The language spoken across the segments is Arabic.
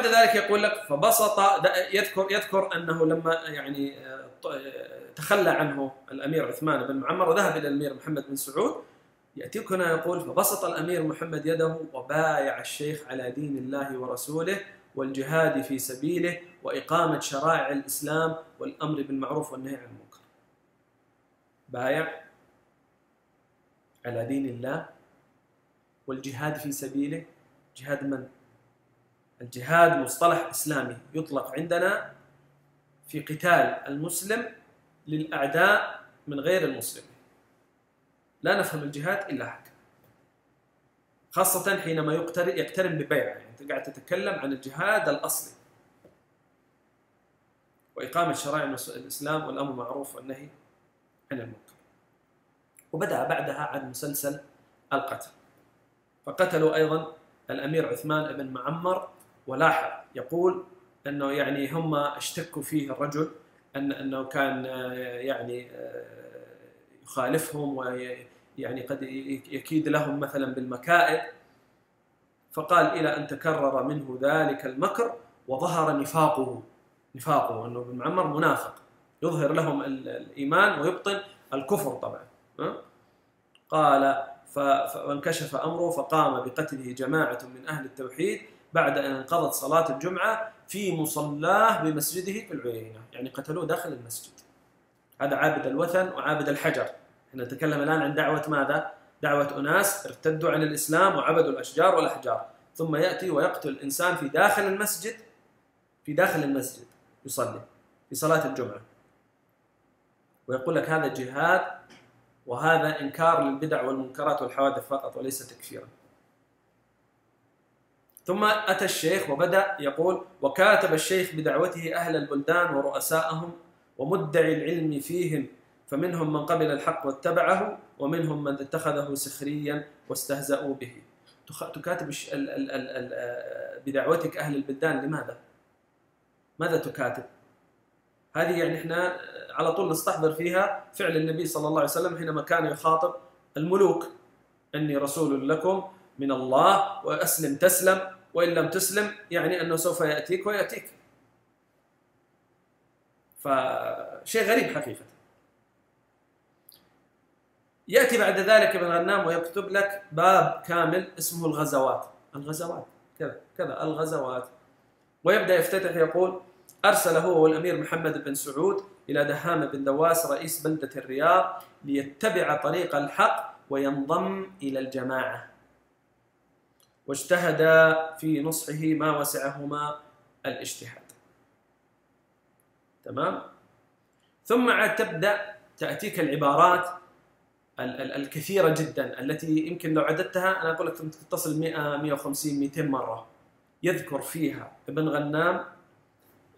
بعد ذلك يقول لك فبسط يذكر يذكر أنه لما يعني تخلى عنه الأمير عثمان بن معمر وذهب إلى الأمير محمد بن سعود يأتيك هنا يقول فبسط الأمير محمد يده وبايع الشيخ على دين الله ورسوله والجهاد في سبيله وإقامة شرائع الإسلام والأمر بالمعروف والنهي عن المنكر. بايع على دين الله والجهاد في سبيله جهاد من؟ الجهاد مصطلح إسلامي يطلق عندنا في قتال المسلم للأعداء من غير المسلمين. لا نفهم الجهاد إلا هكذا. خاصة حينما يقترن يقترن ببيعة، يعني أنت قاعد تتكلم عن الجهاد الأصلي. وإقامة شرائع الإسلام والأمر بالمعروف والنهي عن المنكر. وبدأ بعدها عن مسلسل القتل. فقتلوا أيضا الأمير عثمان بن معمر ولاحظ يقول أنه يعني هم اشتكوا فيه الرجل أن أنه كان يعني يخالفهم ويعني قد يكيد لهم مثلا بالمكائد. فقال إلى أن تكرر منه ذلك المكر وظهر نفاقه. نفاقه أنه ابن معمر منافق. يظهر لهم الإيمان ويبطن الكفر طبعا. قال فانكشف أمره فقام بقتله جماعة من أهل التوحيد بعد أن انقضت صلاة الجمعة في مصلاه بمسجده في العيينة يعني قتلوه داخل المسجد. هذا عابد الوثن وعابد الحجر. إحنا نتكلم الآن عن دعوة ماذا؟ دعوة أناس ارتدوا عن الإسلام وعبدوا الأشجار والأحجار. ثم يأتي ويقتل الإنسان في داخل المسجد في داخل المسجد يصلي في صلاة الجمعة. ويقول لك هذا جهاد وهذا إنكار للبدع والمنكرات والحوادث فقط وليس تكفيرا. ثم أتى الشيخ وبدأ يقول وكاتب الشيخ بدعوته أهل البلدان ورؤساءهم ومدعي العلم فيهم فمنهم من قبل الحق واتبعه ومنهم من اتخذه سخريا واستهزأوا به تكاتب بدعوتك أهل البلدان لماذا؟ ماذا تكاتب؟ هذه يعني إحنا على طول نستحضر فيها فعل النبي صلى الله عليه وسلم حينما كان يخاطب الملوك إني رسول لكم من الله وأسلم تسلم وإن لم تسلم يعني أنه سوف يأتيك ويأتيك. فشيء غريب حقيقة. يأتي بعد ذلك ابن غنام ويكتب لك باب كامل اسمه الغزوات، الغزوات كذا كذا الغزوات ويبدأ يفتتح يقول أرسل هو والأمير محمد بن سعود إلى دهام بن دواس رئيس بلدة الرياض ليتبع طريق الحق وينضم إلى الجماعة واجتهد في نصحه ما وسعهما الاجتهاد. تمام؟ ثم عاد تبدأ تأتيك العبارات الكثيرة جدا التي يمكن لو عددتها أنا أقول لك تصل 100 150 200 مرة. يذكر فيها ابن غنام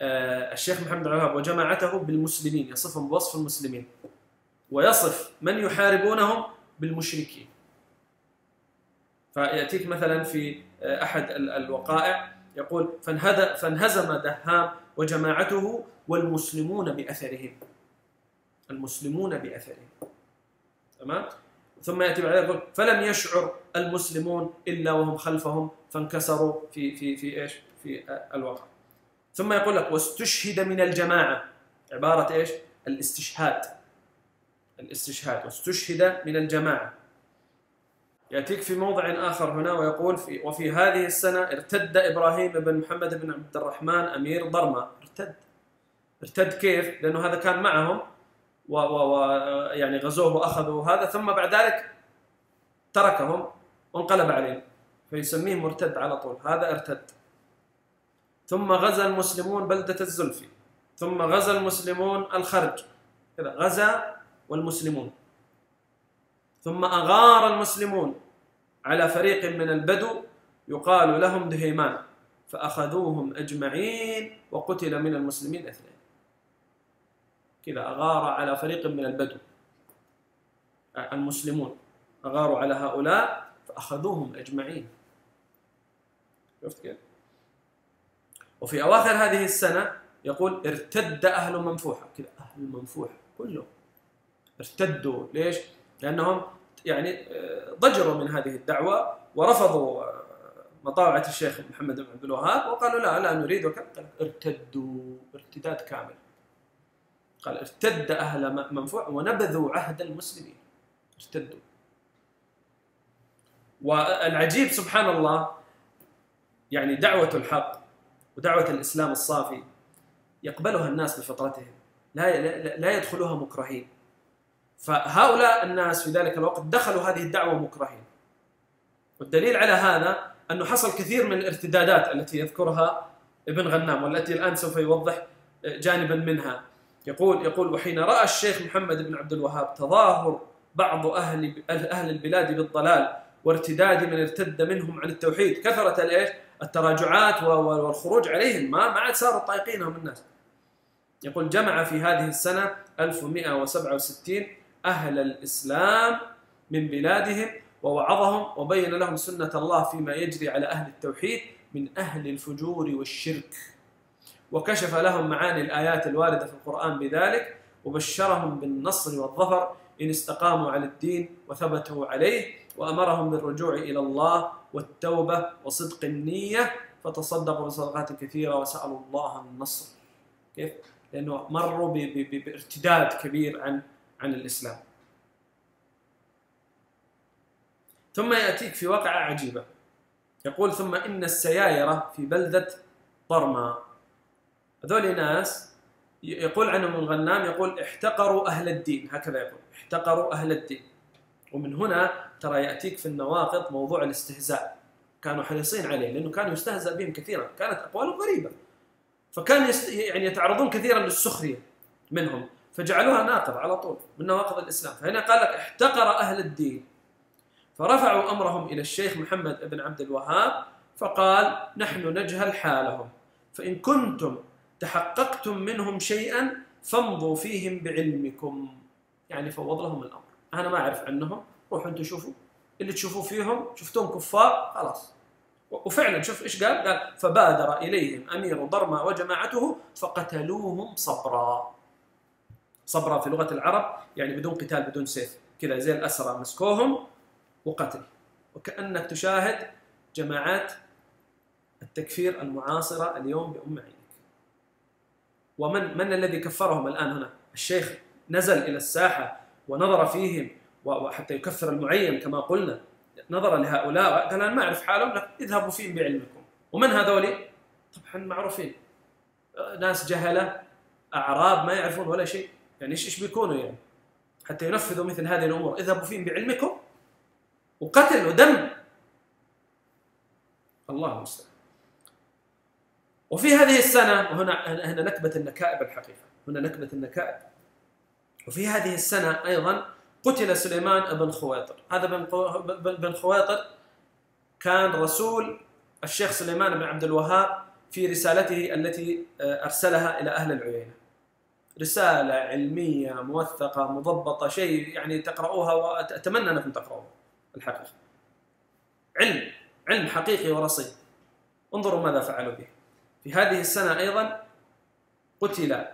الشيخ محمد الوهاب وجماعته بالمسلمين يصفهم بوصف المسلمين. ويصف من يحاربونهم بالمشركين. فيأتيك مثلا في أحد الوقائع يقول فانهزم دهام وجماعته والمسلمون بأثرهم. المسلمون بأثرهم. تمام؟ ثم يأتي بعد يقول فلم يشعر المسلمون إلا وهم خلفهم فانكسروا في في في إيش؟ في الواقع ثم يقول لك واستشهد من الجماعة. عبارة إيش؟ الاستشهاد. الاستشهاد. واستشهد من الجماعة. يأتيك في موضع آخر هنا ويقول في وفي هذه السنة ارتد إبراهيم بن محمد بن عبد الرحمن أمير ضرما ارتد. ارتد كيف؟ لأنه هذا كان معهم و, و, و يعني غزوه وأخذوا هذا ثم بعد ذلك تركهم وانقلب عليهم. فيسميه مرتد على طول. هذا ارتد. ثم غزا المسلمون بلدة الزلفي ثم غزا المسلمون الخرج. كذا غزا والمسلمون. ثم أغار المسلمون على فريق من البدو يقال لهم دهيمان فأخذوهم أجمعين وقتل من المسلمين اثنين. كذا أغار على فريق من البدو المسلمون. أغاروا على هؤلاء فأخذوهم أجمعين. شفت كيف؟ وفي أواخر هذه السنة يقول ارتد أهل منفوحة. كذا أهل منفوحة كلهم ارتدوا. ليش؟ لأنهم يعني ضجروا من هذه الدعوة ورفضوا مطاوعة الشيخ محمد بن عبد الوهاب وقالوا لا لا نريد وكذا. ارتدوا ارتداد كامل. قال ارتد أهل منفوع ونبذوا عهد المسلمين. ارتدوا. والعجيب سبحان الله يعني دعوة الحق ودعوة الإسلام الصافي يقبلها الناس بفطرتهم. لا لا يدخلوها مكرهين. فهؤلاء الناس في ذلك الوقت دخلوا هذه الدعوة مكرهين والدليل على هذا أنه حصل كثير من الارتدادات التي يذكرها ابن غنام والتي الآن سوف يوضح جانبا منها يقول يقول وحين رأى الشيخ محمد بن عبد الوهاب تظاهر بعض أهل أهل البلاد بالضلال وارتداد من ارتد منهم عن التوحيد كثرة الإيش؟ التراجعات والخروج عليهم ما ما عاد صاروا طايقينهم الناس. يقول جمع في هذه السنة 1167 أهل الإسلام من بلادهم ووعظهم وبين لهم سنة الله فيما يجري على أهل التوحيد من أهل الفجور والشرك وكشف لهم معاني الآيات الواردة في القرآن بذلك وبشرهم بالنصر والظفر إن استقاموا على الدين وثبتوا عليه وأمرهم بالرجوع إلى الله والتوبة وصدق النية فتصدقوا بصدقات كثيرة وسألوا الله النصر كيف؟ لأنه مروا بارتداد كبير عن عن الإسلام. ثم يأتيك في واقعة عجيبة. يقول ثم إن السيايرة في بلدة طرما. هذول ناس يقول عنهم الغنام يقول احتقروا أهل الدين. هكذا يقول احتقروا أهل الدين. ومن هنا ترى يأتيك في النواقض موضوع الاستهزاء. كانوا حريصين عليه لأنه كان يستهزأ بهم كثيرا. كانت أقوالهم غريبة. فكان. يعني يتعرضون كثيرا للسخرية منهم. فجعلوها ناقض على طول من نواقض الإسلام. فهنا قال لك احتقر أهل الدين. فرفعوا أمرهم إلى الشيخ محمد بن عبد الوهاب فقال نحن نجهل حالهم. فإن كنتم تحققتم منهم شيئا فامضوا فيهم بعلمكم. يعني فوض لهم الأمر. أنا ما أعرف عنهم. روحوا أنتم شوفوا. اللي تشوفوا فيهم شفتهم كفار خلاص. وفعلا شوف إيش قال؟ قال فبادر إليهم أمير ضرما وجماعته فقتلوهم صبرا. صبرا في لغة العرب يعني بدون قتال بدون سيف، كذا زي الاسرى مسكوهم وقتل. وكأنك تشاهد جماعات التكفير المعاصرة اليوم بأم عينك. ومن من الذي كفرهم الآن هنا؟ الشيخ نزل إلى الساحة ونظر فيهم وحتى يكفر المعين كما قلنا نظرا لهؤلاء قال أنا ما أعرف حالهم لكن اذهبوا فيهم بعلمكم ومن هذول؟ طبعا معروفين ناس جهلة أعراب ما يعرفون ولا شيء يعني إيش إيش بيكونوا يعني؟ حتى ينفذوا مثل هذه الأمور. اذهبوا فيهم بعلمكم وقتل ودم الله المستعان. وفي هذه السنة وهنا هنا نكبه النكائب الحقيقة. هنا نكبه النكائب. وفي هذه السنة أيضا قتل سليمان بن خويطر. هذا بن بن خويطر كان رسول الشيخ سليمان بن عبد الوهاب في رسالته التي آه، أرسلها إلى أهل العيينة. رسالة علمية موثقة مضبطة شيء يعني تقرؤوها وأتمنى أنكم تقرؤوها الحقيقة. علم علم حقيقي ورصين انظروا ماذا فعلوا به. في هذه السنة أيضا قتل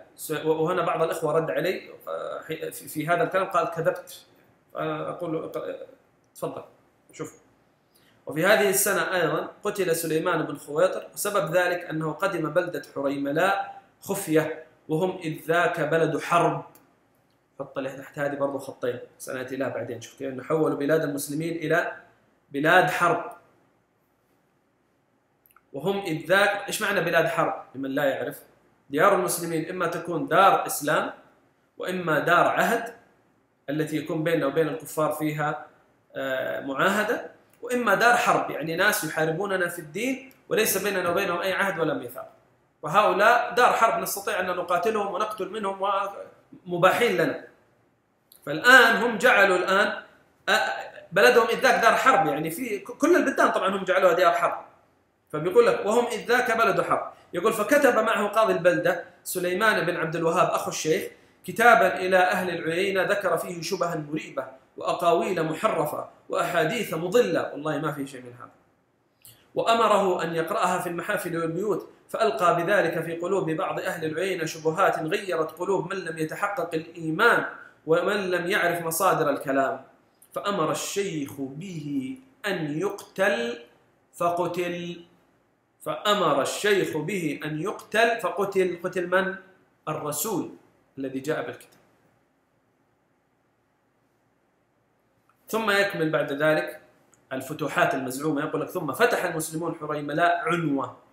وهنا بعض الإخوة رد علي في هذا الكلام قال كذبت. أقول تفضل شوف. وفي هذه السنة أيضا قتل سليمان بن خويطر وسبب ذلك أنه قدم بلدة حريملاء خفية. وهم إذ ذاك بلد حرب. حط لي تحت هذه برضو خطين. سنأتي لها بعدين. شوف كيف انه حولوا بلاد المسلمين إلى بلاد حرب. وهم إذ ذاك إيش معنى بلاد حرب؟ لمن لا يعرف. ديار المسلمين إما تكون دار إسلام وإما دار عهد التي يكون بيننا وبين الكفار فيها آه، معاهدة وإما دار حرب. يعني ناس يحاربوننا في الدين وليس بيننا وبينهم أي عهد ولا ميثاق. وهؤلاء دار حرب نستطيع أن نقاتلهم ونقتل منهم مباحين لنا. فالآن هم جعلوا الآن بلدهم إذ ذاك دار حرب يعني في كل البلدان طبعا هم جعلوها ديار حرب. فبيقول لك وهم إذ ذاك بلد حرب. يقول فكتب معه قاضي البلدة سليمان بن عبد الوهاب أخو الشيخ كتابا إلى أهل العيينة ذكر فيه شبها مريبة وأقاويل محرفة وأحاديث مضلة. والله ما في شيء من هذا. وأمره أن يقرأها في المحافل والبيوت. فألقى بذلك في قلوب بعض أهل العيينة شبهات غيرت قلوب من لم يتحقق الإيمان ومن لم يعرف مصادر الكلام. فأمر الشيخ به أن يقتل فقتل. فأمر الشيخ به أن يقتل فقتل. قتل من؟ الرسول الذي جاء بالكتاب. ثم يكمل بعد ذلك الفتوحات المزعومة. يقول لك ثم فتح المسلمون حريملاء عنوة.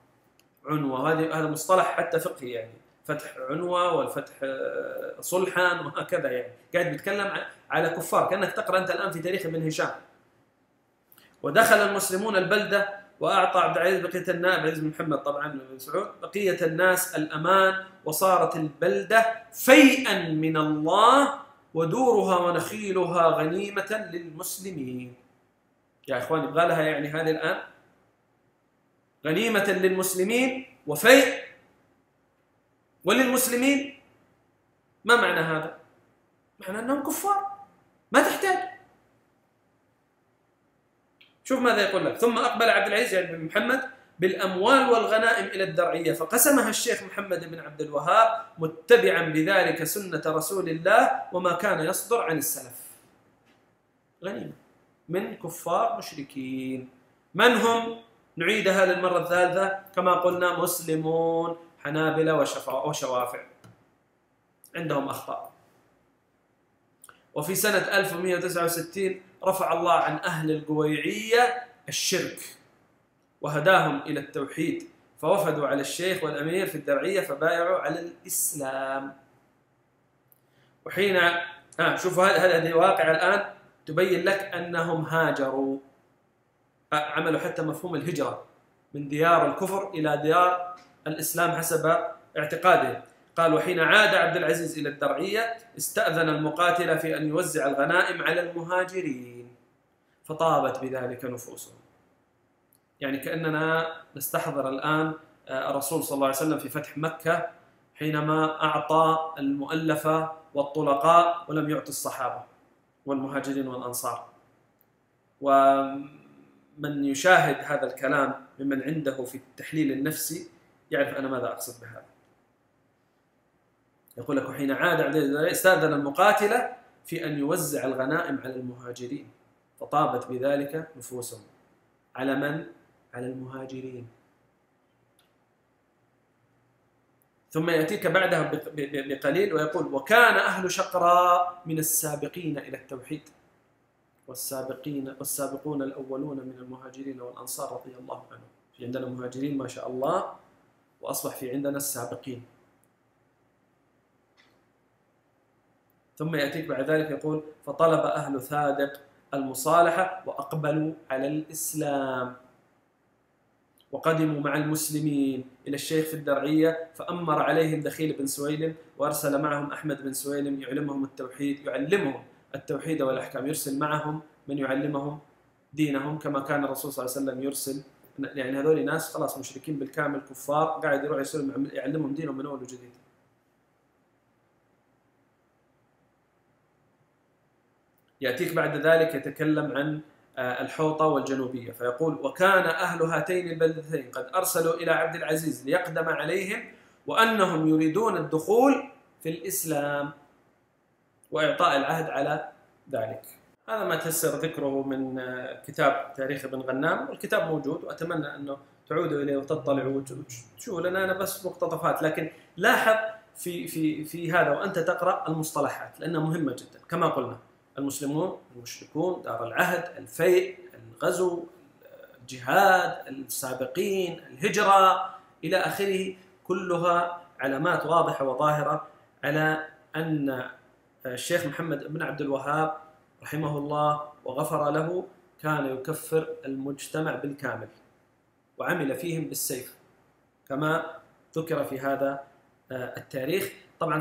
عنوة. هذه هذا مصطلح حتى فقهي يعني. فتح عنوة والفتح آه، صلحا وهكذا يعني. قاعد بيتكلم على كفار كأنك تقرأ أنت الآن في تاريخ ابن هشام. ودخل المسلمون البلدة وأعطى عبد العزيز بقية الناس عبد العزيز بن محمد طبعا بن سعود بقية الناس الأمان وصارت البلدة فيئا من الله ودورها ونخيلها غنيمة للمسلمين. يا إخواني يبغى لها يعني هذه الآن؟ غنيمة للمسلمين وفيء وللمسلمين. ما معنى هذا؟ معنى أنهم كفار ما تحتاج. شوف ماذا يقول لك. ثم أقبل عبد العزيز يعني بن محمد بالأموال والغنائم إلى الدرعية فقسمها الشيخ محمد بن عبد الوهاب متبعا بذلك سنة رسول الله وما كان يصدر عن السلف. غنيمة من كفار مشركين. من هم؟ نعيدها للمرة الثالثة. كما قلنا مسلمون حنابلة وشوافع. عندهم أخطاء. وفي سنة 1169 رفع الله عن أهل القويعية الشرك وهداهم إلى التوحيد. فوفدوا على الشيخ والأمير في الدرعية فبايعوا على الإسلام. وحين آه شوفوا هذه واقع الآن؟ تبين لك أنهم هاجروا. عملوا حتى مفهوم الهجرة من ديار الكفر إلى ديار الإسلام حسب اعتقادهم قال وحين عاد عبد العزيز إلى الدرعية استأذن المقاتل في أن يوزع الغنائم على المهاجرين. فطابت بذلك نفوسهم. يعني كأننا نستحضر الآن آه، الرسول صلى الله عليه وسلم في فتح مكة حينما أعطى المؤلفة والطلقاء ولم يعطي الصحابة والمهاجرين والأنصار. ومن يشاهد هذا الكلام ممن عنده في التحليل النفسي يعرف أنا ماذا أقصد بهذا. يقول لك وحين عاد استأذن المقاتلة في أن يوزع الغنائم على المهاجرين فطابت بذلك نفوسهم. على من؟ على المهاجرين. ثم يأتيك بعدها بقليل ويقول وكان أهل شقراء من السابقين إلى التوحيد. والسابقين والسابقون الأولون من المهاجرين والأنصار رضي الله عنهم. في عندنا مهاجرين ما شاء الله وأصبح في عندنا السابقين. ثم يأتيك بعد ذلك يقول فطلب أهل ثادق المصالحة وأقبلوا على الإسلام. وقدموا مع المسلمين إلى الشيخ في الدرعية فأمر عليهم دخيل بن سويلم وأرسل معهم أحمد بن سويلم يعلمهم التوحيد يعلمهم التوحيد والأحكام يرسل معهم من يعلمهم دينهم كما كان الرسول صلى الله عليه وسلم يرسل. يعني هذول ناس خلاص مشركين بالكامل كفار قاعد يروح يعلمهم دينهم من أول وجديد. يأتيك بعد ذلك يتكلم عن آه، الحوطة والجنوبية فيقول وكان أهل هاتين البلدتين قد أرسلوا إلى عبد العزيز ليقدم عليهم وأنهم يريدون الدخول في الإسلام. وإعطاء العهد على ذلك. هذا ما تيسر ذكره من آه، كتاب تاريخ ابن غنام والكتاب موجود وأتمنى أنه تعودوا إليه وتطلعوا وتشوفوا لأن أنا بس مقتطفات لكن لاحظ في في في هذا وأنت تقرأ المصطلحات لأنها مهمة جدا. كما قلنا المسلمون المشركون دار العهد الفيء الغزو الجهاد السابقين الهجرة إلى آخره كلها علامات واضحة وظاهرة على أن الشيخ محمد بن عبد الوهاب رحمه الله وغفر له كان يكفر المجتمع بالكامل وعمل فيهم بالسيف كما ذكر في هذا التاريخ. طبعا